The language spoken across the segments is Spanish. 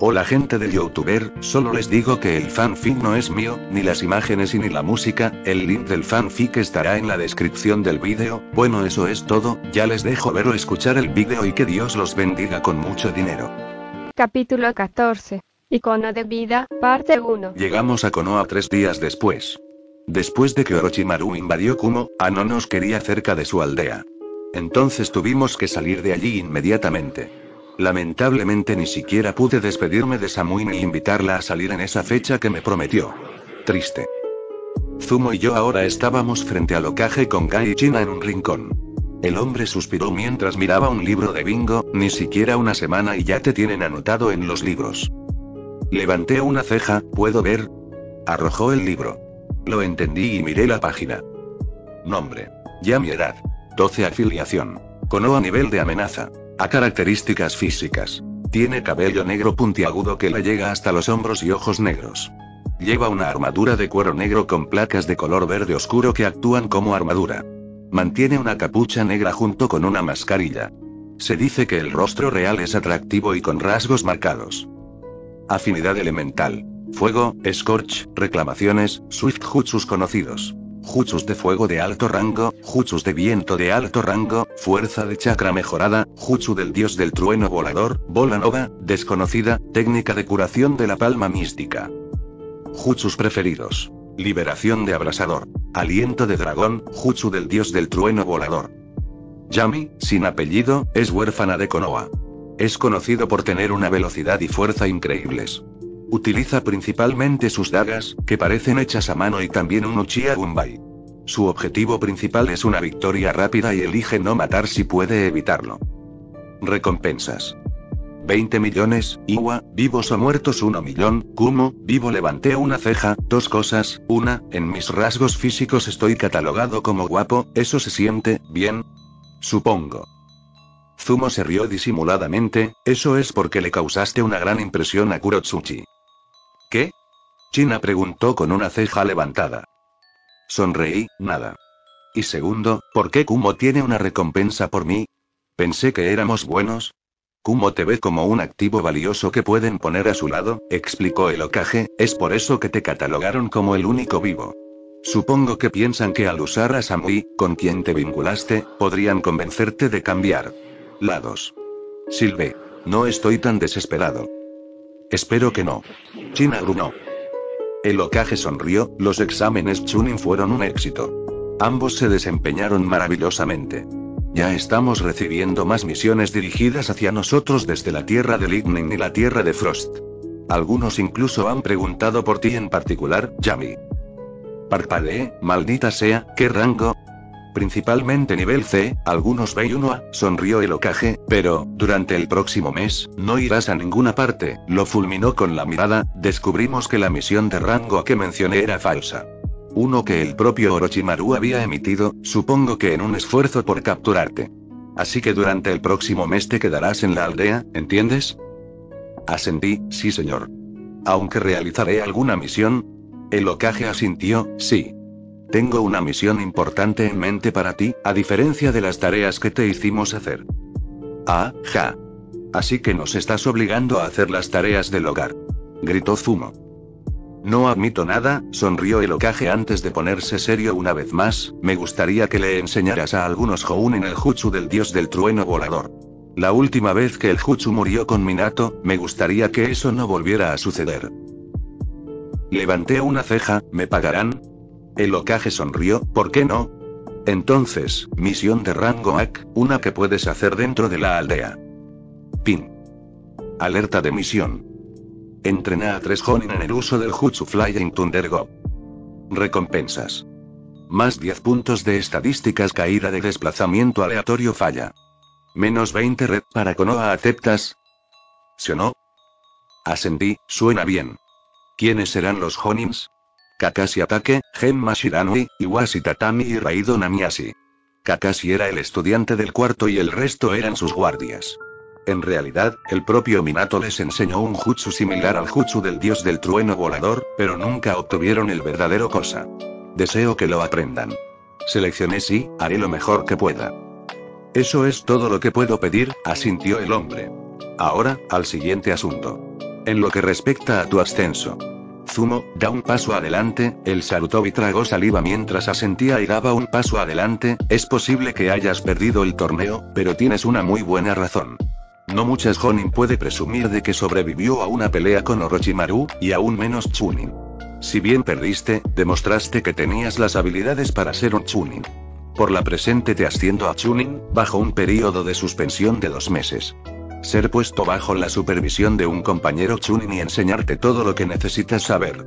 Hola gente de youtuber, solo les digo que el fanfic no es mío, ni las imágenes y ni la música, el link del fanfic estará en la descripción del vídeo, bueno eso es todo, ya les dejo ver o escuchar el vídeo y que Dios los bendiga con mucho dinero. Capítulo 14. Icono de vida, parte 1. Llegamos a Konoha tres días después. Después de que Orochimaru invadió Kumo, Ano nos quería cerca de su aldea. Entonces tuvimos que salir de allí inmediatamente. Lamentablemente ni siquiera pude despedirme de Samui ni invitarla a salir en esa fecha que me prometió. Triste. Zumo y yo ahora estábamos frente al ocaje con Kai y China en un rincón. El hombre suspiró mientras miraba un libro de bingo, ni siquiera una semana y ya te tienen anotado en los libros. Levanté una ceja, ¿puedo ver? Arrojó el libro. Lo entendí y miré la página. Nombre. Ya mi edad. 12 afiliación. Cono a nivel de amenaza. A características físicas. Tiene cabello negro puntiagudo que le llega hasta los hombros y ojos negros. Lleva una armadura de cuero negro con placas de color verde oscuro que actúan como armadura. Mantiene una capucha negra junto con una mascarilla. Se dice que el rostro real es atractivo y con rasgos marcados. Afinidad elemental. Fuego, Scorch, reclamaciones, Swift Jutsus conocidos. Jutsus de fuego de alto rango, Jutsus de viento de alto rango, fuerza de chakra mejorada, Jutsu del dios del trueno volador, bola nova, desconocida, técnica de curación de la palma mística. Jutsus preferidos. Liberación de abrasador. Aliento de dragón, Jutsu del dios del trueno volador. Yami, sin apellido, es huérfana de Konoha. Es conocido por tener una velocidad y fuerza increíbles. Utiliza principalmente sus dagas, que parecen hechas a mano y también un Uchiha Gumbai. Su objetivo principal es una victoria rápida y elige no matar si puede evitarlo. Recompensas. 20 millones, Iwa, vivos o muertos 1 millón, Kumo, vivo levanté una ceja, dos cosas, una, en mis rasgos físicos estoy catalogado como guapo, eso se siente, bien. Supongo. Zumo se rió disimuladamente, eso es porque le causaste una gran impresión a Kurotsuchi. ¿Qué? China preguntó con una ceja levantada. Sonreí, nada. Y segundo, ¿por qué Kumo tiene una recompensa por mí? Pensé que éramos buenos. Kumo te ve como un activo valioso que pueden poner a su lado, explicó el ocaje, es por eso que te catalogaron como el único vivo. Supongo que piensan que al usar a Samui, con quien te vinculaste, podrían convencerte de cambiar. Lados. Silve. No estoy tan desesperado. Espero que no. China grunó. El Okage sonrió, los exámenes Chunin fueron un éxito. Ambos se desempeñaron maravillosamente. Ya estamos recibiendo más misiones dirigidas hacia nosotros desde la Tierra de Lightning y la Tierra de Frost. Algunos incluso han preguntado por ti en particular, Yami. Parpadeé, maldita sea, ¿qué rango? Principalmente nivel C, algunos Beyunua, sonrió el ocaje, pero, durante el próximo mes, no irás a ninguna parte, lo fulminó con la mirada, descubrimos que la misión de rango que mencioné era falsa. Uno que el propio Orochimaru había emitido, supongo que en un esfuerzo por capturarte. Así que durante el próximo mes te quedarás en la aldea, ¿entiendes? Asentí, sí señor. Aunque realizaré alguna misión. El ocaje asintió, sí. Tengo una misión importante en mente para ti, a diferencia de las tareas que te hicimos hacer. Ah, ja. Así que nos estás obligando a hacer las tareas del hogar. Gritó Zumo. No admito nada, sonrió el ocaje antes de ponerse serio una vez más, me gustaría que le enseñaras a algunos en el Jutsu del dios del trueno volador. La última vez que el Jutsu murió con Minato, me gustaría que eso no volviera a suceder. Levanté una ceja, ¿me pagarán? El ocaje sonrió, ¿por qué no? Entonces, misión de rango AC, una que puedes hacer dentro de la aldea. Pin. Alerta de misión. Entrena a tres Jonin en el uso del Jutsu Flying Thunder Go. Recompensas. Más 10 puntos de estadísticas caída de desplazamiento aleatorio falla. Menos 20 red para Konoha aceptas. ¿Sí o no? Ascendí, suena bien. ¿Quiénes serán los Honins? Kakashi Ataque, Genma Shiranui, Iwashi Tatami y Raido Namiyashi. Kakashi era el estudiante del cuarto y el resto eran sus guardias. En realidad, el propio Minato les enseñó un jutsu similar al jutsu del dios del trueno volador, pero nunca obtuvieron el verdadero cosa. Deseo que lo aprendan. Seleccioné sí, haré lo mejor que pueda. Eso es todo lo que puedo pedir, asintió el hombre. Ahora, al siguiente asunto. En lo que respecta a tu ascenso. Zumo, da un paso adelante, el Sarutobi tragó saliva mientras asentía y daba un paso adelante, es posible que hayas perdido el torneo, pero tienes una muy buena razón. No muchas Jonin puede presumir de que sobrevivió a una pelea con Orochimaru, y aún menos Chunin. Si bien perdiste, demostraste que tenías las habilidades para ser un Chunin. Por la presente te asciendo a Chunin, bajo un periodo de suspensión de dos meses. Ser puesto bajo la supervisión de un compañero Chunin y enseñarte todo lo que necesitas saber.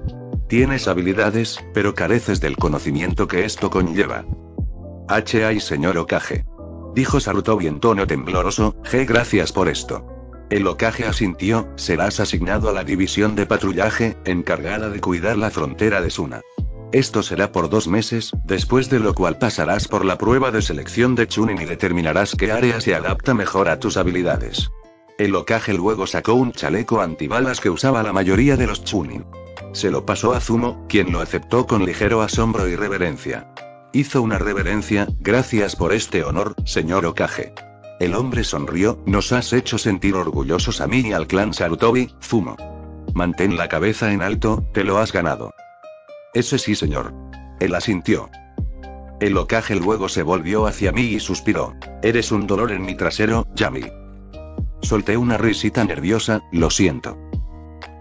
Tienes habilidades, pero careces del conocimiento que esto conlleva. H.I. señor Okage dijo Sarutobi en tono tembloroso, G gracias por esto. El Okage asintió, serás asignado a la división de patrullaje, encargada de cuidar la frontera de Suna. Esto será por dos meses, después de lo cual pasarás por la prueba de selección de Chunin y determinarás qué área se adapta mejor a tus habilidades. El Okage luego sacó un chaleco antibalas que usaba la mayoría de los Chunin. Se lo pasó a Zumo, quien lo aceptó con ligero asombro y reverencia. Hizo una reverencia, gracias por este honor, señor Okage. El hombre sonrió, nos has hecho sentir orgullosos a mí y al clan Sarutobi, Fumo. Mantén la cabeza en alto, te lo has ganado. Ese sí, señor. Él asintió. El Okage luego se volvió hacia mí y suspiró. Eres un dolor en mi trasero, Yami. Solté una risita nerviosa, lo siento.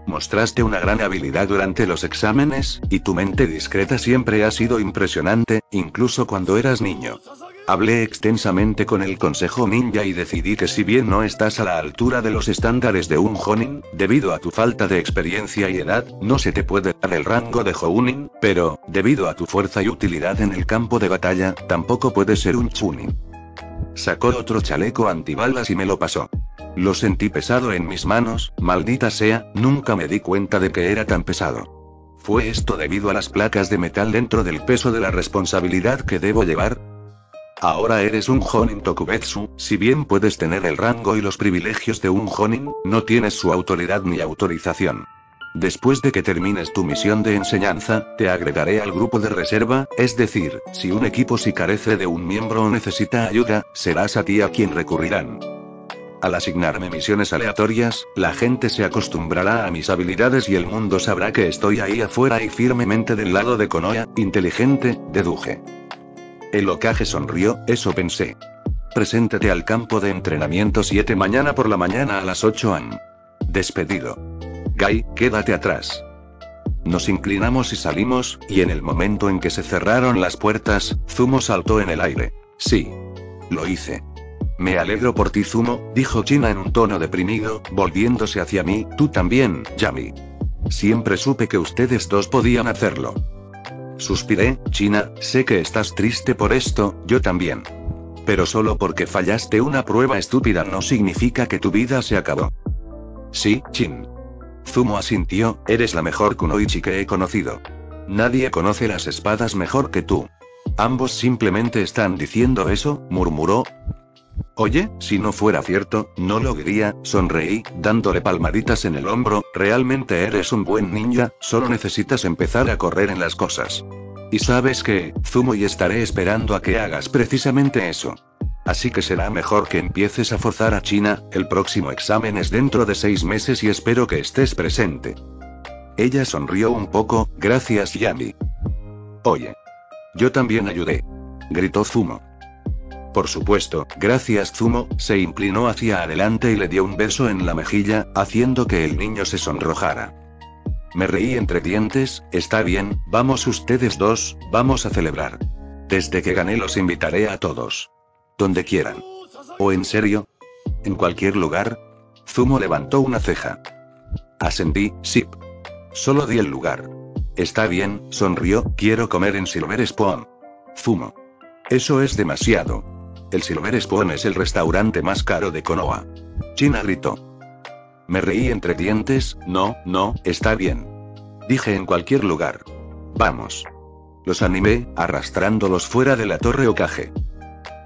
Mostraste una gran habilidad durante los exámenes, y tu mente discreta siempre ha sido impresionante, incluso cuando eras niño. Hablé extensamente con el Consejo Ninja y decidí que si bien no estás a la altura de los estándares de un Jonin, debido a tu falta de experiencia y edad, no se te puede dar el rango de Jounin, pero, debido a tu fuerza y utilidad en el campo de batalla, tampoco puedes ser un Chunin. Sacó otro chaleco antibalas y me lo pasó. Lo sentí pesado en mis manos, maldita sea, nunca me di cuenta de que era tan pesado. ¿Fue esto debido a las placas de metal dentro del peso de la responsabilidad que debo llevar? Ahora eres un Jonin Tokubetsu, si bien puedes tener el rango y los privilegios de un Jonin, no tienes su autoridad ni autorización. Después de que termines tu misión de enseñanza, te agregaré al grupo de reserva, es decir, si un equipo si carece de un miembro o necesita ayuda, serás a ti a quien recurrirán. Al asignarme misiones aleatorias, la gente se acostumbrará a mis habilidades y el mundo sabrá que estoy ahí afuera y firmemente del lado de Konoha, inteligente, deduje. El Okage sonrió, eso pensé. Preséntate al campo de entrenamiento 7 mañana por la mañana a las 8 am. Despedido. Gai, quédate atrás. Nos inclinamos y salimos, y en el momento en que se cerraron las puertas, Zumo saltó en el aire. Sí. Lo hice. Me alegro por ti, Zumo, dijo China en un tono deprimido, volviéndose hacia mí, tú también, Yami. Siempre supe que ustedes dos podían hacerlo. Suspiré, China, sé que estás triste por esto, yo también. Pero solo porque fallaste una prueba estúpida no significa que tu vida se acabó. Sí, Chin. Zumo asintió, eres la mejor kunoichi que he conocido. Nadie conoce las espadas mejor que tú. Ambos simplemente están diciendo eso, murmuró, Oye, si no fuera cierto, no lo diría, sonreí, dándole palmaditas en el hombro, realmente eres un buen ninja, solo necesitas empezar a correr en las cosas. Y sabes que, Zumo y estaré esperando a que hagas precisamente eso. Así que será mejor que empieces a forzar a China, el próximo examen es dentro de seis meses y espero que estés presente. Ella sonrió un poco, gracias Yami. Oye. Yo también ayudé. Gritó Zumo. Por supuesto, gracias Zumo, se inclinó hacia adelante y le dio un beso en la mejilla, haciendo que el niño se sonrojara. Me reí entre dientes, está bien, vamos ustedes dos, vamos a celebrar. Desde que gané los invitaré a todos. Donde quieran. ¿O en serio? ¿En cualquier lugar? Zumo levantó una ceja. Ascendí, sip. Solo di el lugar. Está bien, sonrió, quiero comer en Silver Spoon. Zumo. Eso es demasiado. El Silver Spoon es el restaurante más caro de Konoha. China gritó. Me reí entre dientes, no, no, está bien. Dije en cualquier lugar. Vamos. Los animé, arrastrándolos fuera de la torre Okage.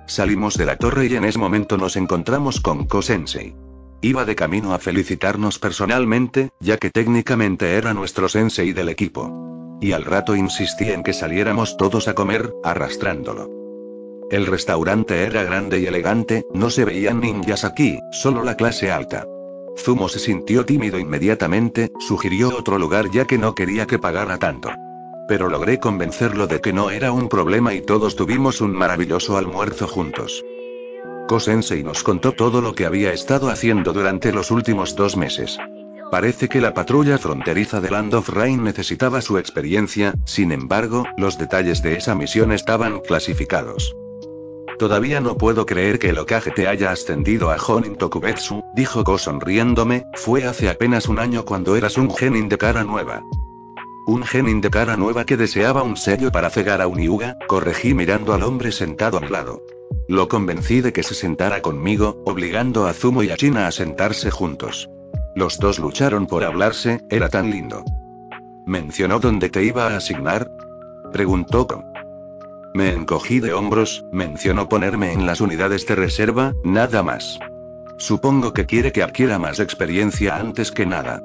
Salimos de la torre y en ese momento nos encontramos con Ko-sensei. Iba de camino a felicitarnos personalmente, ya que técnicamente era nuestro sensei del equipo. Y al rato insistí en que saliéramos todos a comer, arrastrándolo. El restaurante era grande y elegante, no se veían ninjas aquí, solo la clase alta. Zumo se sintió tímido inmediatamente, sugirió otro lugar ya que no quería que pagara tanto. Pero logré convencerlo de que no era un problema y todos tuvimos un maravilloso almuerzo juntos. Kosensei nos contó todo lo que había estado haciendo durante los últimos dos meses. Parece que la patrulla fronteriza de Land of Rain necesitaba su experiencia, sin embargo, los detalles de esa misión estaban clasificados. Todavía no puedo creer que el Okage te haya ascendido a Honin Tokubetsu, dijo Ko sonriéndome, fue hace apenas un año cuando eras un genin de cara nueva. Un genin de cara nueva que deseaba un sello para cegar a un Yuga, corregí mirando al hombre sentado a mi lado. Lo convencí de que se sentara conmigo, obligando a Zumo y a China a sentarse juntos. Los dos lucharon por hablarse, era tan lindo. ¿Mencionó dónde te iba a asignar? Preguntó Ko. Me encogí de hombros, mencionó ponerme en las unidades de reserva, nada más. Supongo que quiere que adquiera más experiencia antes que nada.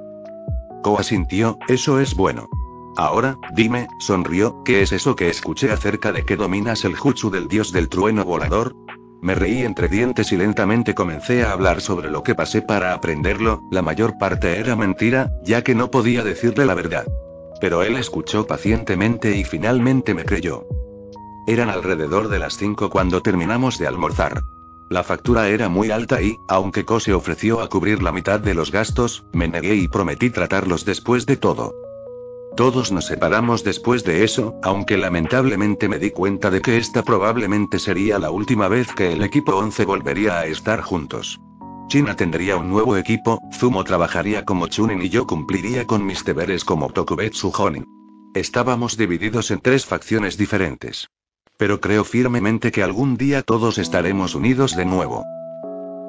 Ko asintió, eso es bueno. Ahora, dime, sonrió, ¿qué es eso que escuché acerca de que dominas el jutsu del dios del trueno volador? Me reí entre dientes y lentamente comencé a hablar sobre lo que pasé para aprenderlo, la mayor parte era mentira, ya que no podía decirle la verdad. Pero él escuchó pacientemente y finalmente me creyó. Eran alrededor de las 5 cuando terminamos de almorzar. La factura era muy alta y, aunque Ko se ofreció a cubrir la mitad de los gastos, me negué y prometí tratarlos después de todo. Todos nos separamos después de eso, aunque lamentablemente me di cuenta de que esta probablemente sería la última vez que el equipo 11 volvería a estar juntos. China tendría un nuevo equipo, Zumo trabajaría como Chunin y yo cumpliría con mis deberes como Tokubetsu Honin. Estábamos divididos en tres facciones diferentes. Pero creo firmemente que algún día todos estaremos unidos de nuevo.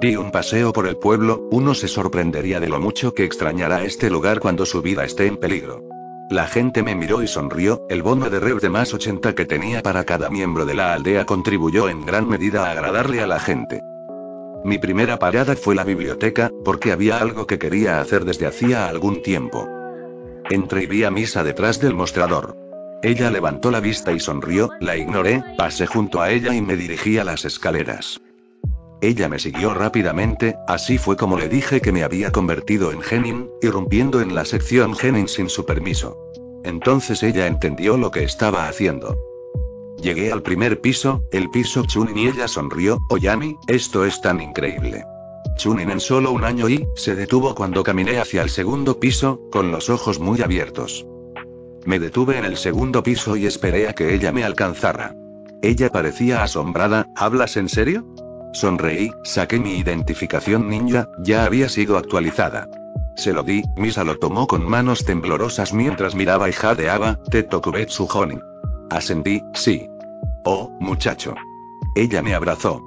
Di un paseo por el pueblo, uno se sorprendería de lo mucho que extrañará este lugar cuando su vida esté en peligro. La gente me miró y sonrió, el bono de rev de más 80 que tenía para cada miembro de la aldea contribuyó en gran medida a agradarle a la gente. Mi primera parada fue la biblioteca, porque había algo que quería hacer desde hacía algún tiempo. Entré y vi a Misa detrás del mostrador. Ella levantó la vista y sonrió, la ignoré, pasé junto a ella y me dirigí a las escaleras. Ella me siguió rápidamente, así fue como le dije que me había convertido en Genin, irrumpiendo en la sección Genin sin su permiso. Entonces ella entendió lo que estaba haciendo. Llegué al primer piso, el piso Chunin y ella sonrió, Oyami, esto es tan increíble. Chunin en solo un año y, se detuvo cuando caminé hacia el segundo piso, con los ojos muy abiertos. Me detuve en el segundo piso y esperé a que ella me alcanzara. Ella parecía asombrada, ¿hablas en serio? Sonreí, saqué mi identificación ninja, ya había sido actualizada. Se lo di, Misa lo tomó con manos temblorosas mientras miraba y jadeaba, te Tokubetsu Honin. Ascendí, sí. Oh, muchacho. Ella me abrazó.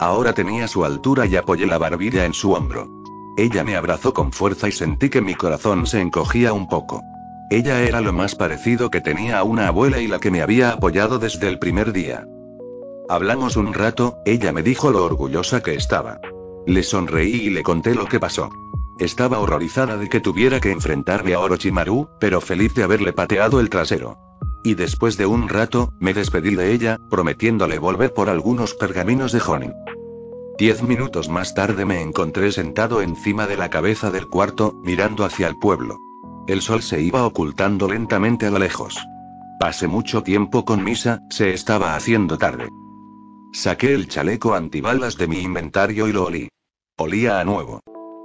Ahora tenía su altura y apoyé la barbilla en su hombro. Ella me abrazó con fuerza y sentí que mi corazón se encogía un poco. Ella era lo más parecido que tenía a una abuela y la que me había apoyado desde el primer día. Hablamos un rato, ella me dijo lo orgullosa que estaba. Le sonreí y le conté lo que pasó. Estaba horrorizada de que tuviera que enfrentarle a Orochimaru, pero feliz de haberle pateado el trasero. Y después de un rato, me despedí de ella, prometiéndole volver por algunos pergaminos de Honin. Diez minutos más tarde me encontré sentado encima de la cabeza del cuarto, mirando hacia el pueblo. El sol se iba ocultando lentamente a lo lejos. Pasé mucho tiempo con Misa, se estaba haciendo tarde. Saqué el chaleco antibalas de mi inventario y lo olí. Olía a nuevo.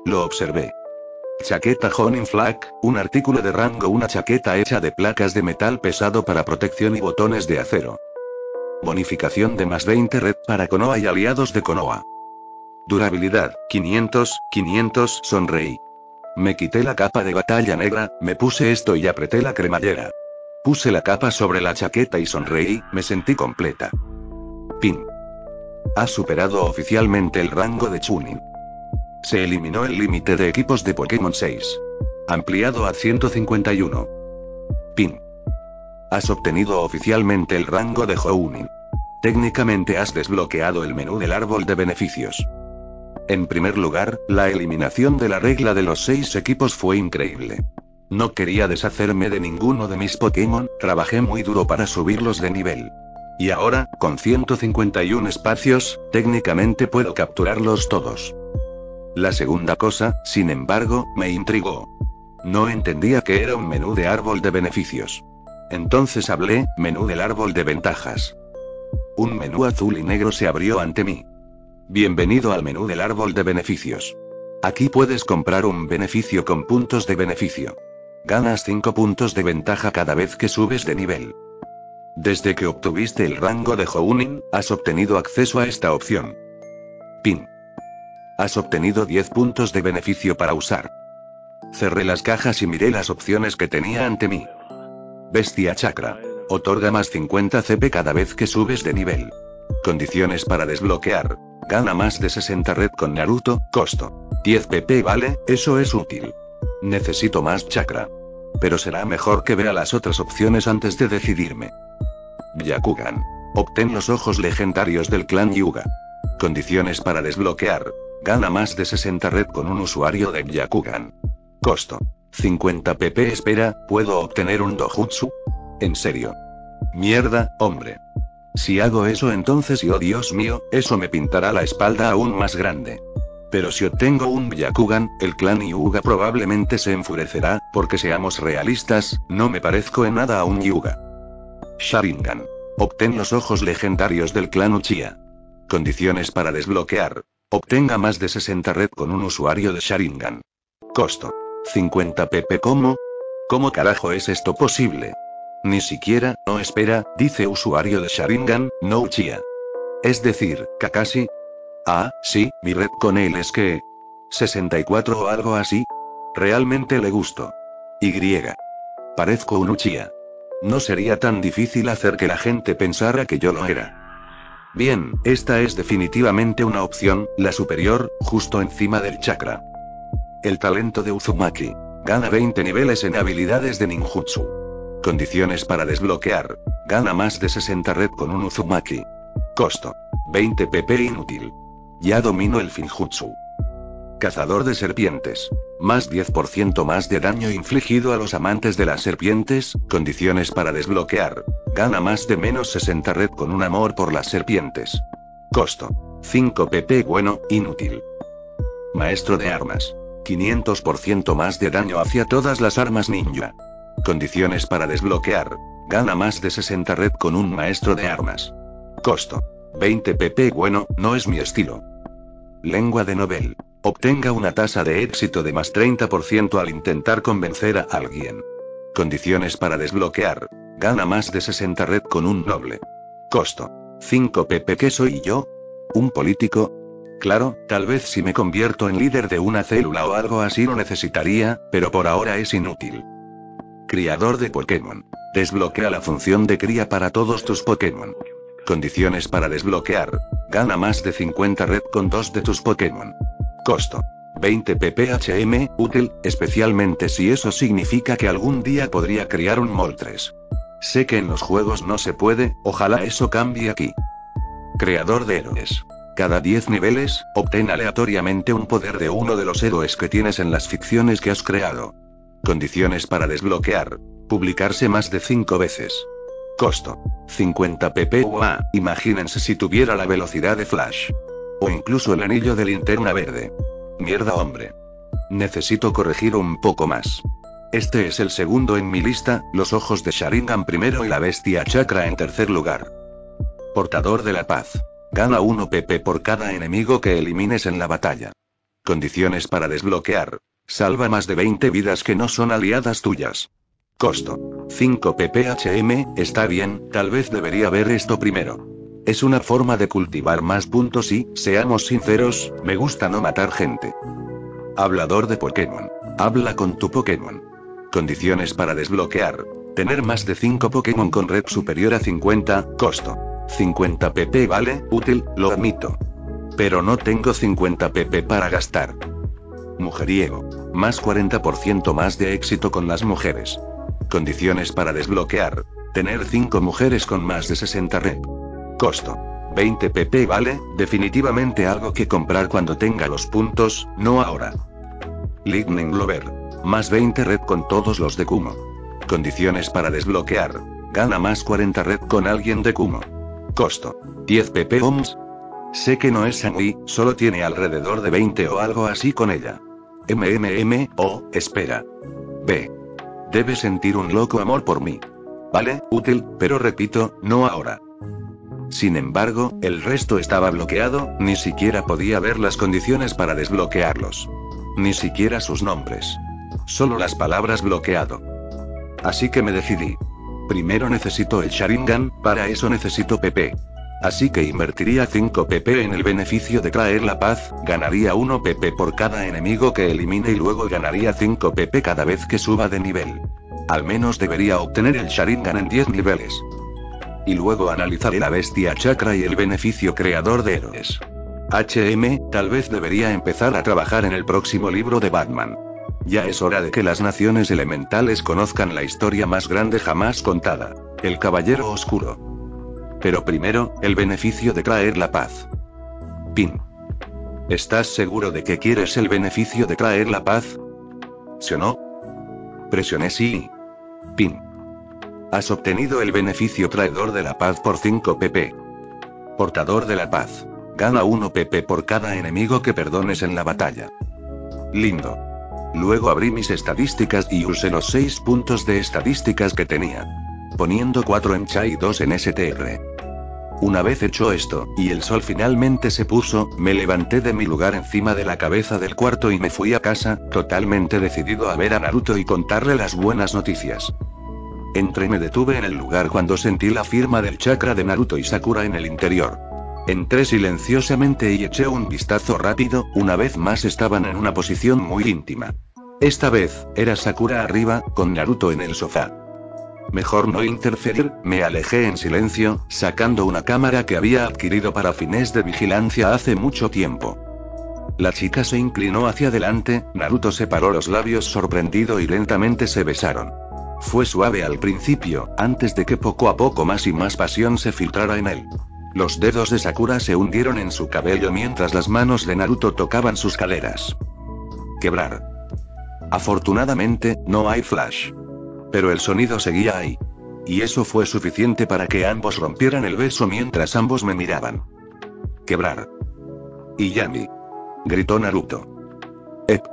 Lo observé. Chaqueta Honing Flak, un artículo de rango, una chaqueta hecha de placas de metal pesado para protección y botones de acero. Bonificación de más 20 red para Konoha y aliados de Konoha. Durabilidad, 500, 500, sonreí. Me quité la capa de batalla negra, me puse esto y apreté la cremallera. Puse la capa sobre la chaqueta y sonreí, me sentí completa. Pin. Ha superado oficialmente el rango de Chunin. Se eliminó el límite de equipos de Pokémon 6. Ampliado a 151. Pin. Has obtenido oficialmente el rango de Jounin. Técnicamente has desbloqueado el menú del árbol de beneficios. En primer lugar, la eliminación de la regla de los seis equipos fue increíble. No quería deshacerme de ninguno de mis Pokémon, trabajé muy duro para subirlos de nivel. Y ahora, con 151 espacios, técnicamente puedo capturarlos todos. La segunda cosa, sin embargo, me intrigó. No entendía que era un menú de árbol de beneficios. Entonces hablé, menú del árbol de ventajas. Un menú azul y negro se abrió ante mí. Bienvenido al menú del árbol de beneficios. Aquí puedes comprar un beneficio con puntos de beneficio. Ganas 5 puntos de ventaja cada vez que subes de nivel. Desde que obtuviste el rango de Jounin, has obtenido acceso a esta opción. Pin. Has obtenido 10 puntos de beneficio para usar. Cerré las cajas y miré las opciones que tenía ante mí. Bestia Chakra. Otorga más 50 CP cada vez que subes de nivel. Condiciones para desbloquear. Gana más de 60 red con Naruto, costo. 10 PP vale, eso es útil. Necesito más chakra. Pero será mejor que vea las otras opciones antes de decidirme. Byakugan. Obtén los ojos legendarios del clan Yuga. Condiciones para desbloquear. Gana más de 60 red con un usuario de Byakugan. Costo. 50 pp. Espera, ¿puedo obtener un dojutsu? En serio. Mierda, hombre. Si hago eso entonces y oh Dios mío, eso me pintará la espalda aún más grande. Pero si obtengo un Byakugan, el clan Yuga probablemente se enfurecerá, porque seamos realistas, no me parezco en nada a un Yuga. Sharingan. Obtén los ojos legendarios del clan Uchiha. Condiciones para desbloquear. Obtenga más de 60 red con un usuario de Sharingan. Costo. 50 pp. ¿Cómo? ¿Cómo carajo es esto posible? Ni siquiera, no espera, dice usuario de Sharingan, no Uchiha. Es decir, Kakashi. Ah, sí, mi red con él es que... 64 o algo así. Realmente le gusto. Y. Parezco un Uchiha. No sería tan difícil hacer que la gente pensara que yo lo era. Bien, esta es definitivamente una opción, la superior, justo encima del chakra. El talento de Uzumaki. Gana 20 niveles en habilidades de ninjutsu. Condiciones para desbloquear. Gana más de 60 red con un Uzumaki. Costo. 20 pp inútil. Ya domino el Finjutsu. Cazador de serpientes. Más 10% más de daño infligido a los amantes de las serpientes, condiciones para desbloquear. Gana más de menos 60 red con un amor por las serpientes. Costo. 5 pp bueno, inútil. Maestro de armas. 500% más de daño hacia todas las armas ninja. Condiciones para desbloquear. Gana más de 60 red con un maestro de armas. Costo. 20 pp bueno, no es mi estilo. Lengua de novel. Obtenga una tasa de éxito de más 30% al intentar convencer a alguien. Condiciones para desbloquear. Gana más de 60 red con un noble. Costo. 5 pp ¿Qué soy yo? ¿Un político? Claro, tal vez si me convierto en líder de una célula o algo así lo necesitaría, pero por ahora es inútil. Criador de Pokémon. Desbloquea la función de cría para todos tus Pokémon. Condiciones para desbloquear. Gana más de 50 red con dos de tus Pokémon. Costo. 20 pphm, útil, especialmente si eso significa que algún día podría criar un Moltres. Sé que en los juegos no se puede, ojalá eso cambie aquí. Creador de héroes. Cada 10 niveles, obtén aleatoriamente un poder de uno de los héroes que tienes en las ficciones que has creado. Condiciones para desbloquear. Publicarse más de 5 veces. Costo. 50 pp UA, imagínense si tuviera la velocidad de Flash. O incluso el anillo de linterna verde. Mierda hombre. Necesito corregir un poco más. Este es el segundo en mi lista, los ojos de Sharingan primero y la bestia chakra en tercer lugar. Portador de la paz. Gana 1 PP por cada enemigo que elimines en la batalla. Condiciones para desbloquear. Salva más de 20 vidas que no son aliadas tuyas. Costo. 5 pphm, está bien, tal vez debería ver esto primero. Es una forma de cultivar más puntos y, seamos sinceros, me gusta no matar gente. Hablador de Pokémon. Habla con tu Pokémon. Condiciones para desbloquear. Tener más de 5 Pokémon con red superior a 50, costo. 50 pp vale, útil, lo admito. Pero no tengo 50 pp para gastar. Mujeriego. Más 40% más de éxito con las mujeres. Condiciones para desbloquear. Tener 5 mujeres con más de 60 rep. Costo. 20 pp vale, definitivamente algo que comprar cuando tenga los puntos, no ahora. Lightning Lover. Más 20 red con todos los de Kumo. Condiciones para desbloquear. Gana más 40 red con alguien de Kumo. Costo. 10 pp ohms. Sé que no es Samui, solo tiene alrededor de 20 o algo así con ella. MMM, oh, espera. B. Debe sentir un loco amor por mí. Vale, útil, pero repito, no ahora. Sin embargo, el resto estaba bloqueado, ni siquiera podía ver las condiciones para desbloquearlos. Ni siquiera sus nombres. Solo las palabras bloqueado. Así que me decidí. Primero necesito el Sharingan, para eso necesito PP. Así que invertiría 5 PP en el beneficio de traer la paz, ganaría 1 PP por cada enemigo que elimine y luego ganaría 5 PP cada vez que suba de nivel. Al menos debería obtener el Sharingan en 10 niveles. Y luego analizaré la bestia chakra y el beneficio creador de héroes. HM, tal vez debería empezar a trabajar en el próximo libro de Batman. Ya es hora de que las naciones elementales conozcan la historia más grande jamás contada. El Caballero Oscuro. Pero primero, el beneficio de traer la paz. Pin. ¿Estás seguro de que quieres el beneficio de traer la paz? ¿Sí o no? Presioné sí. Pin. Has obtenido el beneficio traidor de la paz por 5 pp. Portador de la paz. Gana 1 pp por cada enemigo que perdones en la batalla. Lindo. Luego abrí mis estadísticas y usé los 6 puntos de estadísticas que tenía. Poniendo 4 en CHA y 2 en STR. Una vez hecho esto, y el sol finalmente se puso, me levanté de mi lugar encima de la cabeza del cuarto y me fui a casa, totalmente decidido a ver a Naruto y contarle las buenas noticias. Entré me detuve en el lugar cuando sentí la firma del chakra de Naruto y Sakura en el interior. Entré silenciosamente y eché un vistazo rápido, una vez más estaban en una posición muy íntima. Esta vez, era Sakura arriba, con Naruto en el sofá. Mejor no interferir, me alejé en silencio, sacando una cámara que había adquirido para fines de vigilancia hace mucho tiempo. La chica se inclinó hacia adelante, Naruto separó los labios sorprendido y lentamente se besaron. Fue suave al principio, antes de que poco a poco más y más pasión se filtrara en él. Los dedos de Sakura se hundieron en su cabello mientras las manos de Naruto tocaban sus caderas. Quebrar. Afortunadamente, no hay flash. Pero el sonido seguía ahí. Y eso fue suficiente para que ambos rompieran el beso mientras ambos me miraban. Quebrar. Y Yami. Gritó Naruto. Ep.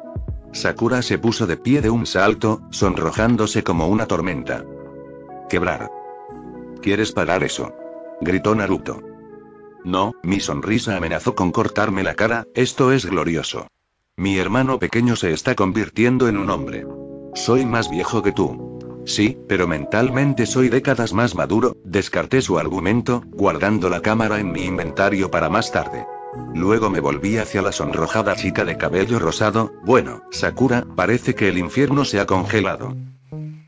Sakura se puso de pie de un salto, sonrojándose como una tormenta. Quebrar. ¿Quieres parar eso? Gritó Naruto. No, mi sonrisa amenazó con cortarme la cara, esto es glorioso. Mi hermano pequeño se está convirtiendo en un hombre. Soy más viejo que tú. Sí, pero mentalmente soy décadas más maduro, descarté su argumento, guardando la cámara en mi inventario para más tarde. Luego me volví hacia la sonrojada chica de cabello rosado, bueno, Sakura, parece que el infierno se ha congelado.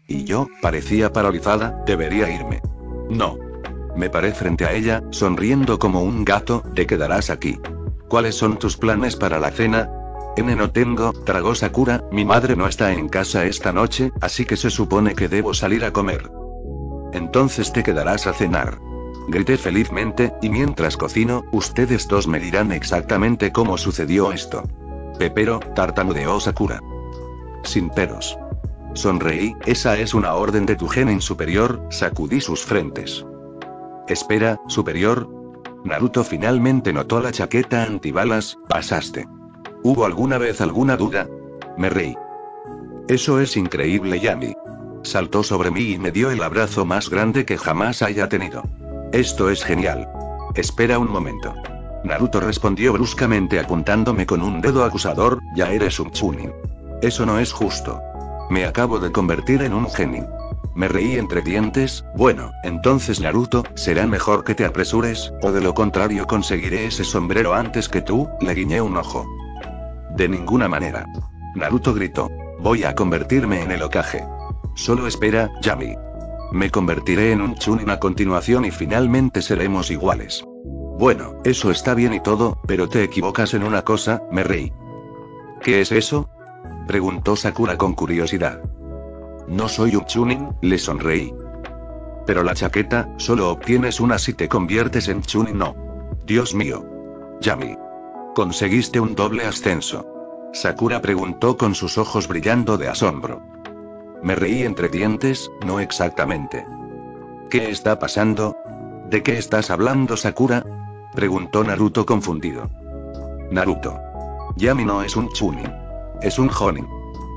Y yo, parecía paralizada, debería irme. No. Me paré frente a ella, sonriendo como un gato, te quedarás aquí. ¿Cuáles son tus planes para la cena? N no tengo, tragó Sakura, mi madre no está en casa esta noche, así que se supone que debo salir a comer. Entonces te quedarás a cenar. Grité felizmente, y mientras cocino, ustedes dos me dirán exactamente cómo sucedió esto. Pepero, tartamudeó Sakura. Sin peros. Sonreí, esa es una orden de tu genin superior, sacudí sus frentes. Espera, superior. Naruto finalmente notó la chaqueta antibalas, pasaste. ¿Hubo alguna vez alguna duda? Me reí. Eso es increíble, Yami. Saltó sobre mí y me dio el abrazo más grande que jamás haya tenido. Esto es genial. Espera un momento. Naruto respondió bruscamente apuntándome con un dedo acusador, ya eres un chunin. Eso no es justo. Me acabo de convertir en un genin. Me reí entre dientes, bueno, entonces Naruto, será mejor que te apresures, o de lo contrario conseguiré ese sombrero antes que tú, le guiñé un ojo. De ninguna manera. Naruto gritó. Voy a convertirme en el Okage. Solo espera, Yami. Me convertiré en un Chunin a continuación y finalmente seremos iguales. Bueno, eso está bien y todo, pero te equivocas en una cosa, me reí. ¿Qué es eso? Preguntó Sakura con curiosidad. No soy un Chunin, le sonreí. Pero la chaqueta, solo obtienes una si te conviertes en Chunin no. Dios mío. Yami. Conseguiste un doble ascenso. Sakura preguntó con sus ojos brillando de asombro. Me reí entre dientes, no exactamente. ¿Qué está pasando? ¿De qué estás hablando, Sakura? Preguntó Naruto confundido. Naruto. Yami no es un chunin. Es un honin.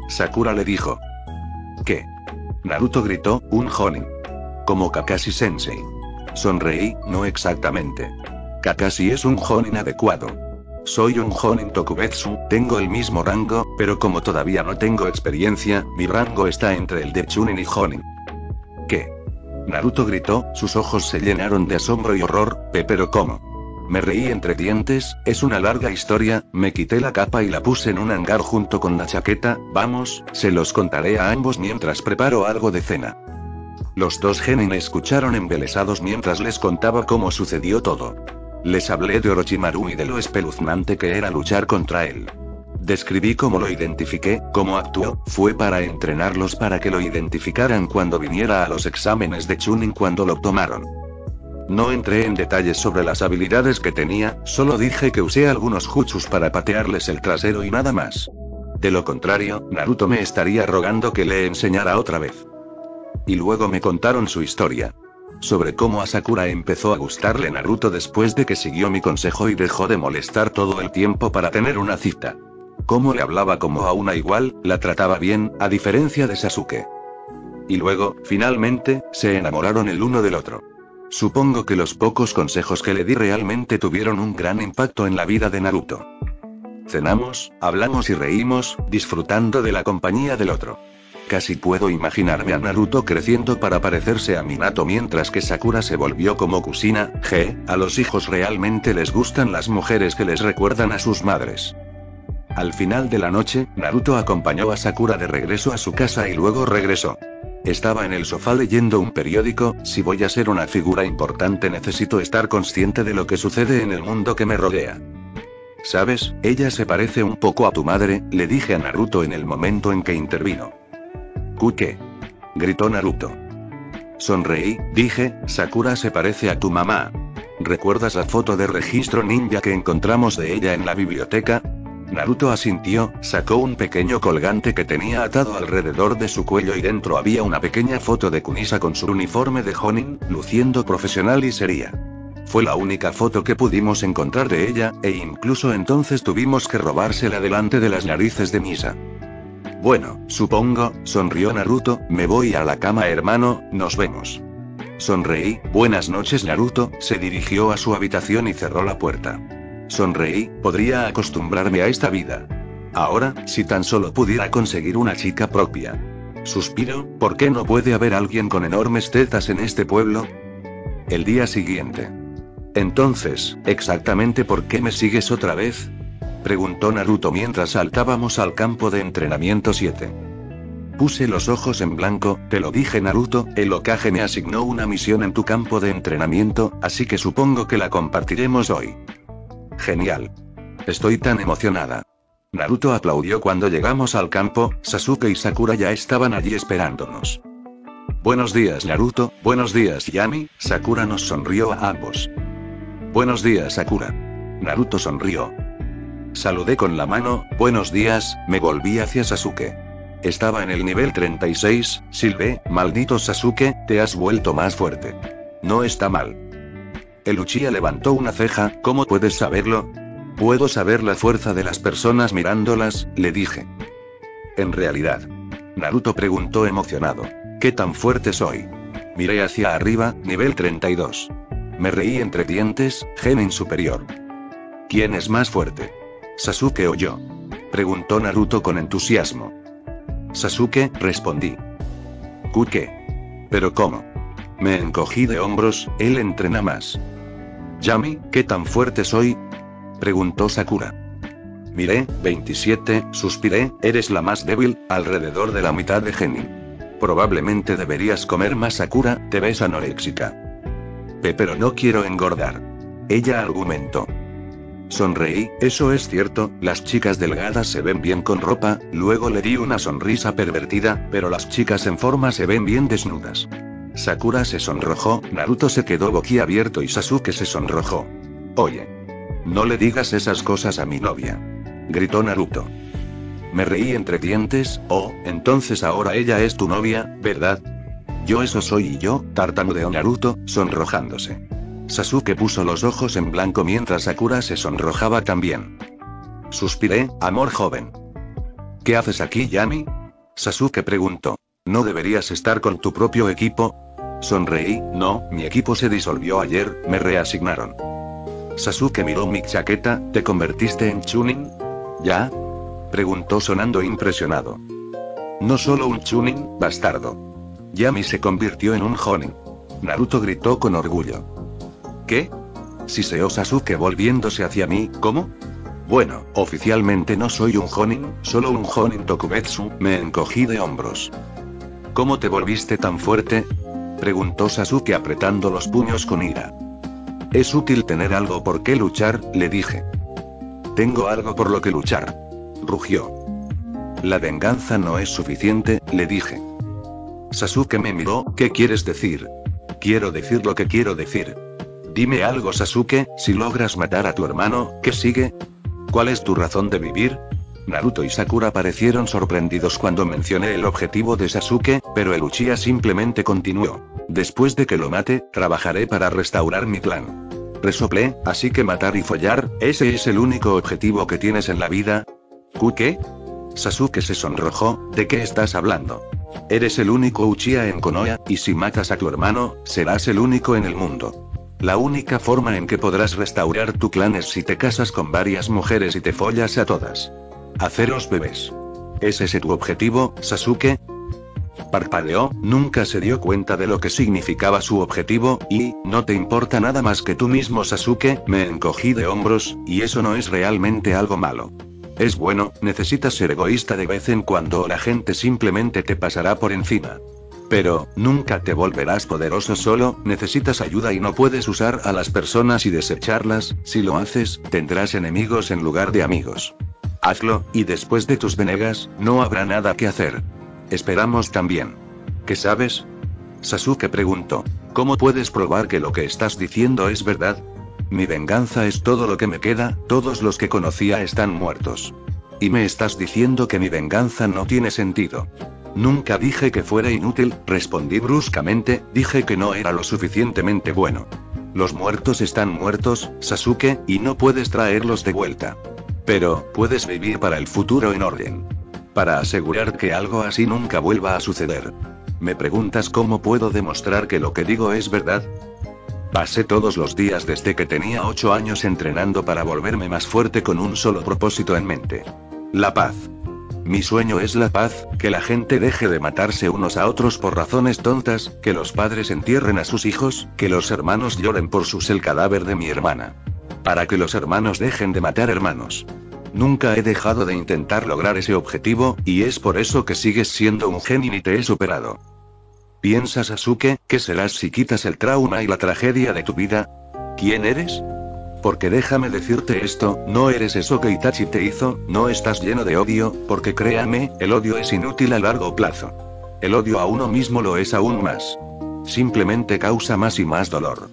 Sakura le dijo. ¿Qué? Naruto gritó, un honin. Como Kakashi Sensei. Sonreí, no exactamente. Kakashi es un honin adecuado. Soy un Honin Tokubetsu, tengo el mismo rango, pero como todavía no tengo experiencia, mi rango está entre el de Chunin y Honin. ¿Qué? Naruto gritó, sus ojos se llenaron de asombro y horror, pero ¿cómo? Me reí entre dientes, es una larga historia, me quité la capa y la puse en un hangar junto con la chaqueta, vamos, se los contaré a ambos mientras preparo algo de cena. Los dos genin escucharon embelesados mientras les contaba cómo sucedió todo. Les hablé de Orochimaru y de lo espeluznante que era luchar contra él. Describí cómo lo identifiqué, cómo actuó, fue para entrenarlos para que lo identificaran cuando viniera a los exámenes de Chunin cuando lo tomaron. No entré en detalles sobre las habilidades que tenía, solo dije que usé algunos jutsus para patearles el trasero y nada más. De lo contrario, Naruto me estaría rogando que le enseñara otra vez. Y luego me contaron su historia sobre cómo a Sakura empezó a gustarle Naruto después de que siguió mi consejo y dejó de molestar todo el tiempo para tener una cita. Cómo le hablaba como a una igual, la trataba bien, a diferencia de Sasuke. Y luego, finalmente, se enamoraron el uno del otro. Supongo que los pocos consejos que le di realmente tuvieron un gran impacto en la vida de Naruto. Cenamos, hablamos y reímos, disfrutando de la compañía del otro. Casi puedo imaginarme a Naruto creciendo para parecerse a Minato mientras que Sakura se volvió como Kusina, G, a los hijos realmente les gustan las mujeres que les recuerdan a sus madres. Al final de la noche, Naruto acompañó a Sakura de regreso a su casa y luego regresó. Estaba en el sofá leyendo un periódico, si voy a ser una figura importante necesito estar consciente de lo que sucede en el mundo que me rodea. ¿Sabes? Ella se parece un poco a tu madre, le dije a Naruto en el momento en que intervino. ¿Qué? gritó Naruto. Sonreí, dije, Sakura se parece a tu mamá. ¿Recuerdas la foto de registro ninja que encontramos de ella en la biblioteca? Naruto asintió, sacó un pequeño colgante que tenía atado alrededor de su cuello y dentro había una pequeña foto de Kunisa con su uniforme de Honin, luciendo profesional y seria. Fue la única foto que pudimos encontrar de ella, e incluso entonces tuvimos que robársela delante de las narices de Misa. Bueno, supongo, sonrió Naruto, me voy a la cama hermano, nos vemos. Sonreí, buenas noches Naruto, se dirigió a su habitación y cerró la puerta. Sonreí, podría acostumbrarme a esta vida. Ahora, si tan solo pudiera conseguir una chica propia. Suspiro, ¿por qué no puede haber alguien con enormes tetas en este pueblo? El día siguiente. Entonces, ¿exactamente por qué me sigues otra vez? Preguntó Naruto mientras saltábamos al campo de entrenamiento 7. Puse los ojos en blanco, te lo dije Naruto, el Okage me asignó una misión en tu campo de entrenamiento, así que supongo que la compartiremos hoy. Genial. Estoy tan emocionada. Naruto aplaudió cuando llegamos al campo, Sasuke y Sakura ya estaban allí esperándonos. Buenos días Naruto, buenos días Yami, Sakura nos sonrió a ambos. Buenos días Sakura. Naruto sonrió. Saludé con la mano, buenos días, me volví hacia Sasuke. Estaba en el nivel 36, silbé, maldito Sasuke, te has vuelto más fuerte. No está mal. El Uchiha levantó una ceja, ¿cómo puedes saberlo? Puedo saber la fuerza de las personas mirándolas, le dije. En realidad. Naruto preguntó emocionado. ¿Qué tan fuerte soy? Miré hacia arriba, nivel 32. Me reí entre dientes, genin superior. ¿Quién es más fuerte? ¿Sasuke o yo? Preguntó Naruto con entusiasmo. Sasuke, respondí. ¿Qué? ¿Pero cómo? Me encogí de hombros, él entrena más. Yami, ¿qué tan fuerte soy? Preguntó Sakura. Miré, 27, suspiré, eres la más débil, alrededor de la mitad de Genin. Probablemente deberías comer más Sakura, te ves anoréxica. Pero no quiero engordar. Ella argumentó. Sonreí, eso es cierto, las chicas delgadas se ven bien con ropa, luego le di una sonrisa pervertida, pero las chicas en forma se ven bien desnudas. Sakura se sonrojó, Naruto se quedó boquiabierto y Sasuke se sonrojó. Oye. No le digas esas cosas a mi novia. Gritó Naruto. Me reí entre dientes, oh, entonces ahora ella es tu novia, ¿verdad? Yo eso soy y yo, tartamudeó Naruto, sonrojándose. Sasuke puso los ojos en blanco mientras Sakura se sonrojaba también. Suspiré, amor joven. ¿Qué haces aquí, Yami? Sasuke preguntó. ¿No deberías estar con tu propio equipo? Sonreí, no, mi equipo se disolvió ayer, me reasignaron. Sasuke miró mi chaqueta, ¿te convertiste en Chunin? ¿Ya? Preguntó sonando impresionado. No solo un Chunin, bastardo. Yami se convirtió en un Honin. Naruto gritó con orgullo. ¿Qué? Siseó Sasuke volviéndose hacia mí, ¿cómo? Bueno, oficialmente no soy un Honin, solo un Honin Tokubetsu, me encogí de hombros. ¿Cómo te volviste tan fuerte? Preguntó Sasuke apretando los puños con ira. Es útil tener algo por qué luchar, le dije. Tengo algo por lo que luchar. Rugió. La venganza no es suficiente, le dije. Sasuke me miró, ¿qué quieres decir? Quiero decir lo que quiero decir. Dime algo Sasuke, si logras matar a tu hermano, ¿qué sigue? ¿Cuál es tu razón de vivir? Naruto y Sakura parecieron sorprendidos cuando mencioné el objetivo de Sasuke, pero el Uchiha simplemente continuó. Después de que lo mate, trabajaré para restaurar mi clan. Resoplé, así que matar y follar, ¿ese es el único objetivo que tienes en la vida? ¿Ku qué? Sasuke se sonrojó, ¿de qué estás hablando? Eres el único Uchiha en Konoha, y si matas a tu hermano, serás el único en el mundo. La única forma en que podrás restaurar tu clan es si te casas con varias mujeres y te follas a todas. Haceros bebés. ¿Es ese tu objetivo, Sasuke? Parpadeó, nunca se dio cuenta de lo que significaba su objetivo, y, no te importa nada más que tú mismo Sasuke, me encogí de hombros, y eso no es realmente algo malo. Es bueno, necesitas ser egoísta de vez en cuando o la gente simplemente te pasará por encima. Pero, nunca te volverás poderoso solo, necesitas ayuda y no puedes usar a las personas y desecharlas, si lo haces, tendrás enemigos en lugar de amigos. Hazlo, y después de tus venegas, no habrá nada que hacer. Esperamos también. ¿Qué sabes? Sasuke preguntó. ¿Cómo puedes probar que lo que estás diciendo es verdad? Mi venganza es todo lo que me queda, todos los que conocía están muertos. Y me estás diciendo que mi venganza no tiene sentido. Nunca dije que fuera inútil, respondí bruscamente, dije que no era lo suficientemente bueno. Los muertos están muertos, Sasuke, y no puedes traerlos de vuelta. Pero, puedes vivir para el futuro en orden. Para asegurar que algo así nunca vuelva a suceder. ¿Me preguntas cómo puedo demostrar que lo que digo es verdad? Pasé todos los días desde que tenía 8 años entrenando para volverme más fuerte con un solo propósito en mente. La paz. Mi sueño es la paz, que la gente deje de matarse unos a otros por razones tontas, que los padres entierren a sus hijos, que los hermanos lloren por sus el cadáver de mi hermana. Para que los hermanos dejen de matar hermanos. Nunca he dejado de intentar lograr ese objetivo, y es por eso que sigues siendo un genio y te he superado. ¿Piensas, Sasuke, que serás si quitas el trauma y la tragedia de tu vida? ¿Quién eres? Porque déjame decirte esto, no eres eso que Itachi te hizo, no estás lleno de odio, porque créame, el odio es inútil a largo plazo. El odio a uno mismo lo es aún más. Simplemente causa más y más dolor.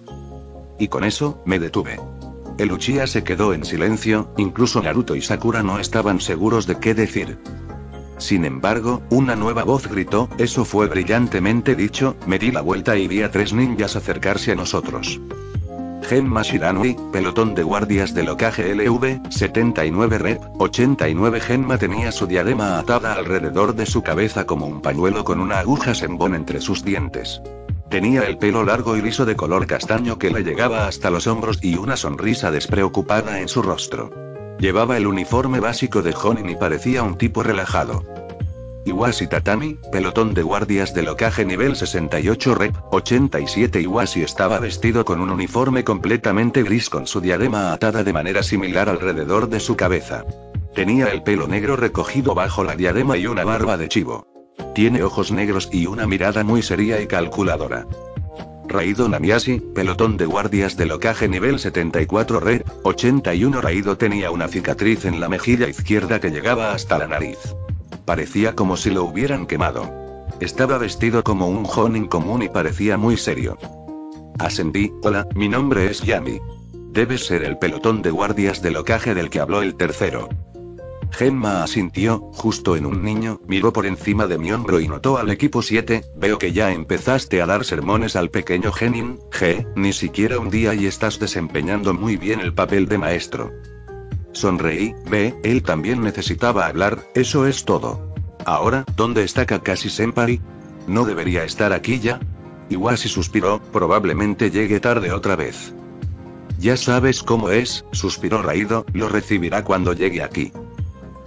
Y con eso, me detuve. El Uchiha se quedó en silencio, incluso Naruto y Sakura no estaban seguros de qué decir. Sin embargo, una nueva voz gritó, eso fue brillantemente dicho, me di la vuelta y vi a tres ninjas acercarse a nosotros. Genma Shiranui, pelotón de guardias del Okage LV, 79 Rep, 89 Genma tenía su diadema atada alrededor de su cabeza como un pañuelo con una aguja sembón entre sus dientes. Tenía el pelo largo y liso de color castaño que le llegaba hasta los hombros y una sonrisa despreocupada en su rostro. Llevaba el uniforme básico de Jonin y parecía un tipo relajado. Iwasi Tatami, pelotón de guardias del Okage nivel 68 Rep, 87 Iwasi estaba vestido con un uniforme completamente gris con su diadema atada de manera similar alrededor de su cabeza. Tenía el pelo negro recogido bajo la diadema y una barba de chivo. Tiene ojos negros y una mirada muy seria y calculadora. Raido Namiasi, pelotón de guardias del Okage nivel 74 Red, 81 Raido tenía una cicatriz en la mejilla izquierda que llegaba hasta la nariz. Parecía como si lo hubieran quemado. Estaba vestido como un Jonin común y parecía muy serio. Ascendí, hola, mi nombre es Yami. Debes ser el pelotón de guardias del Okage del que habló el tercero. Genma asintió, justo en un niño, miró por encima de mi hombro y notó al equipo 7, veo que ya empezaste a dar sermones al pequeño Genin, G, ni siquiera un día y estás desempeñando muy bien el papel de maestro. Sonreí, ve, él también necesitaba hablar, eso es todo. Ahora, ¿dónde está Kakashi Senpai? ¿No debería estar aquí ya? Iwasi suspiró, probablemente llegue tarde otra vez. Ya sabes cómo es, suspiró Raido, lo recibirá cuando llegue aquí.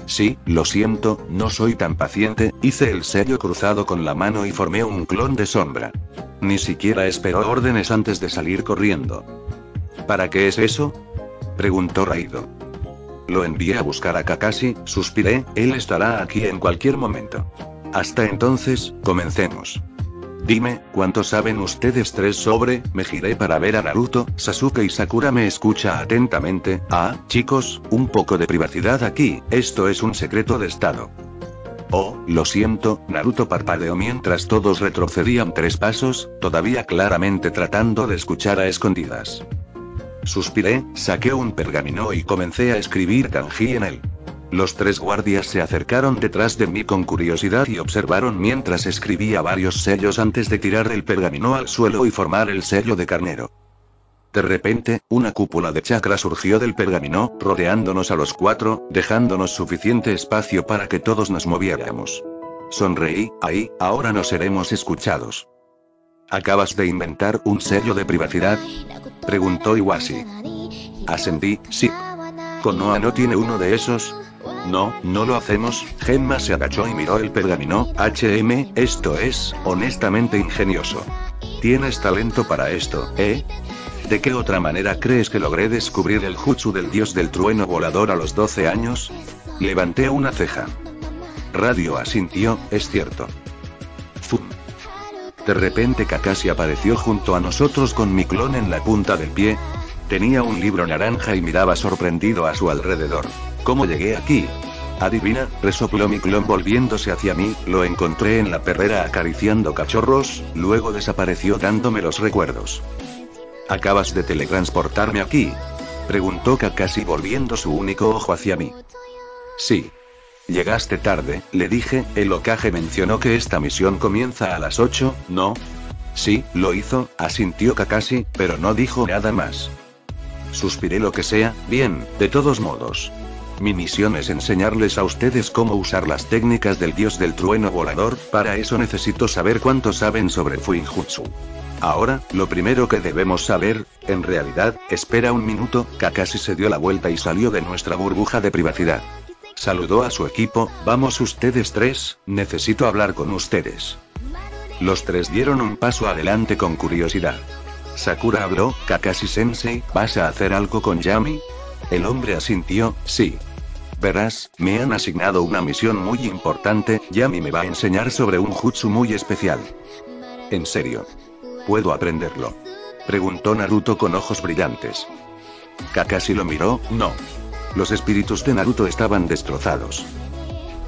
Sí, lo siento, no soy tan paciente, hice el sello cruzado con la mano y formé un clon de sombra. Ni siquiera esperó órdenes antes de salir corriendo. ¿Para qué es eso? preguntó Raido. Lo envié a buscar a Kakashi, suspiré, él estará aquí en cualquier momento. Hasta entonces, comencemos. Dime, ¿cuánto saben ustedes tres sobre? Me giré para ver a Naruto, Sasuke y Sakura me escucha atentamente. Ah, chicos, un poco de privacidad aquí, esto es un secreto de estado. Oh, lo siento, Naruto parpadeó mientras todos retrocedían tres pasos, todavía claramente tratando de escuchar a escondidas. Suspiré, saqué un pergamino y comencé a escribir kanji en él. Los tres guardias se acercaron detrás de mí con curiosidad y observaron mientras escribía varios sellos antes de tirar el pergamino al suelo y formar el sello de carnero. De repente, una cúpula de chakra surgió del pergamino, rodeándonos a los cuatro, dejándonos suficiente espacio para que todos nos moviéramos. Sonreí, ahí, ahora no seremos escuchados. ¿Acabas de inventar un sello de privacidad? Preguntó Iwasi. Ascendí, sí. ¿Konoha no tiene uno de esos? No, no lo hacemos. Gemma se agachó y miró el pergamino. HM, esto es, honestamente ingenioso. Tienes talento para esto, ¿eh? ¿De qué otra manera crees que logré descubrir el jutsu del dios del trueno volador a los 12 años? Levanté una ceja. Radio asintió, es cierto. De repente Kakashi apareció junto a nosotros con mi clon en la punta del pie. Tenía un libro naranja y miraba sorprendido a su alrededor. ¿Cómo llegué aquí? Adivina, resopló mi clon volviéndose hacia mí, lo encontré en la perrera acariciando cachorros, luego desapareció dándome los recuerdos. ¿Acabas de teletransportarme aquí? Preguntó Kakashi volviendo su único ojo hacia mí. Sí. Llegaste tarde, le dije, el Okage mencionó que esta misión comienza a las 8, ¿no? Sí, lo hizo, asintió Kakashi, pero no dijo nada más. Suspiré lo que sea, bien, de todos modos. Mi misión es enseñarles a ustedes cómo usar las técnicas del dios del trueno volador, para eso necesito saber cuánto saben sobre Fuinjutsu. Ahora, lo primero que debemos saber, en realidad, espera un minuto, Kakashi se dio la vuelta y salió de nuestra burbuja de privacidad. Saludó a su equipo, vamos ustedes tres, necesito hablar con ustedes. Los tres dieron un paso adelante con curiosidad. Sakura habló, Kakashi Sensei, ¿vas a hacer algo con Yami? El hombre asintió, sí. Verás, me han asignado una misión muy importante, Yami me va a enseñar sobre un jutsu muy especial. En serio. ¿Puedo aprenderlo? Preguntó Naruto con ojos brillantes. Kakashi lo miró, no. Los espíritus de Naruto estaban destrozados.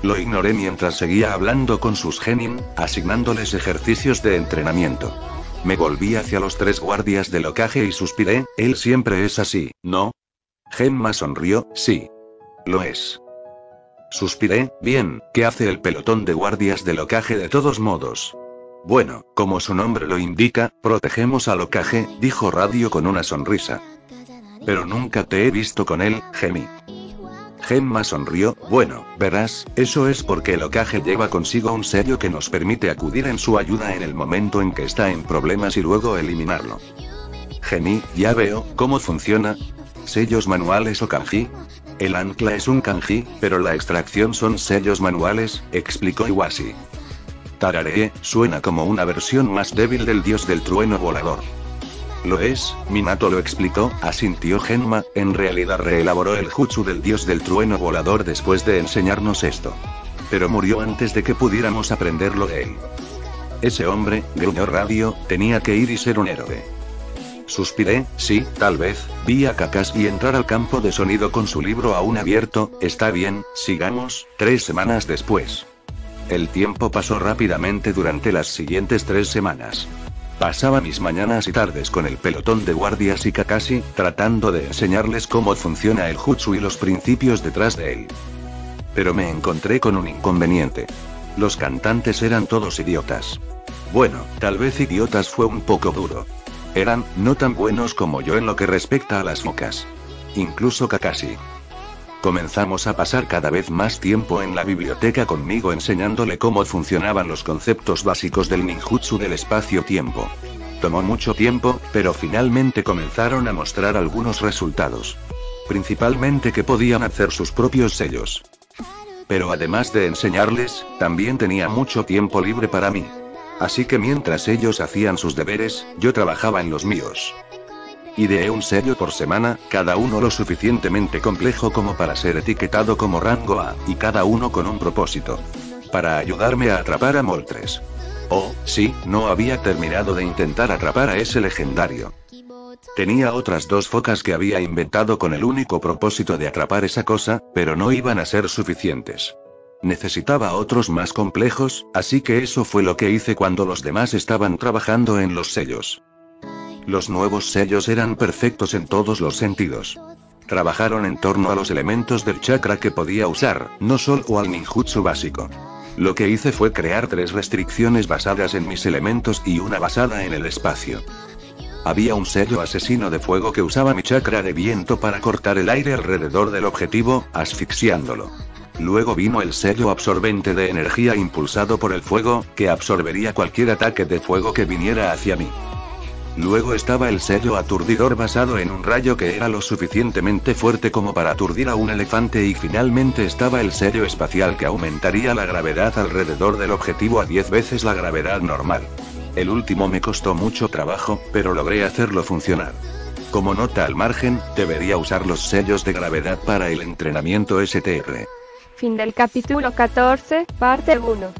Lo ignoré mientras seguía hablando con sus genin, asignándoles ejercicios de entrenamiento. Me volví hacia los tres guardias del ocaje y suspiré, él siempre es así, ¿no? Gemma sonrió, sí. Lo es. Suspiré, bien, ¿qué hace el pelotón de guardias del ocaje de todos modos? Bueno, como su nombre lo indica, protegemos al ocaje, dijo Radio con una sonrisa. Pero nunca te he visto con él, gemí. Gemma sonrió, bueno, verás, eso es porque el ocaje lleva consigo un sello que nos permite acudir en su ayuda en el momento en que está en problemas y luego eliminarlo. Gemí, ya veo, ¿cómo funciona? sellos manuales o kanji. El ancla es un kanji, pero la extracción son sellos manuales, explicó Iwasi. Tarare, suena como una versión más débil del dios del trueno volador. Lo es, Minato lo explicó, asintió Genma, en realidad reelaboró el jutsu del dios del trueno volador después de enseñarnos esto. Pero murió antes de que pudiéramos aprenderlo de él. Ese hombre, gruñó Radio, tenía que ir y ser un héroe. Suspiré, sí, tal vez, vi a Kakashi entrar al campo de sonido con su libro aún abierto, está bien, sigamos, tres semanas después. El tiempo pasó rápidamente durante las siguientes tres semanas. Pasaba mis mañanas y tardes con el pelotón de guardias y Kakashi, tratando de enseñarles cómo funciona el jutsu y los principios detrás de él. Pero me encontré con un inconveniente. Los cantantes eran todos idiotas. Bueno, tal vez idiotas fue un poco duro. Eran, no tan buenos como yo en lo que respecta a las focas. Incluso Kakashi. Comenzamos a pasar cada vez más tiempo en la biblioteca conmigo enseñándole cómo funcionaban los conceptos básicos del ninjutsu del espacio-tiempo. Tomó mucho tiempo, pero finalmente comenzaron a mostrar algunos resultados. Principalmente que podían hacer sus propios sellos. Pero además de enseñarles, también tenía mucho tiempo libre para mí. Así que mientras ellos hacían sus deberes, yo trabajaba en los míos. Ideé un sello por semana, cada uno lo suficientemente complejo como para ser etiquetado como rango A, y cada uno con un propósito. Para ayudarme a atrapar a Moltres. Oh, sí, no había terminado de intentar atrapar a ese legendario. Tenía otras dos focas que había inventado con el único propósito de atrapar esa cosa, pero no iban a ser suficientes. Necesitaba otros más complejos, así que eso fue lo que hice cuando los demás estaban trabajando en los sellos. Los nuevos sellos eran perfectos en todos los sentidos. Trabajaron en torno a los elementos del chakra que podía usar, no solo al ninjutsu básico. Lo que hice fue crear tres restricciones basadas en mis elementos y una basada en el espacio. Había un sello asesino de fuego que usaba mi chakra de viento para cortar el aire alrededor del objetivo, asfixiándolo. Luego vino el sello absorbente de energía impulsado por el fuego, que absorbería cualquier ataque de fuego que viniera hacia mí. Luego estaba el sello aturdidor basado en un rayo que era lo suficientemente fuerte como para aturdir a un elefante y finalmente estaba el sello espacial que aumentaría la gravedad alrededor del objetivo a 10 veces la gravedad normal. El último me costó mucho trabajo, pero logré hacerlo funcionar. Como nota al margen, debería usar los sellos de gravedad para el entrenamiento STR. Fin del capítulo 14, parte 1.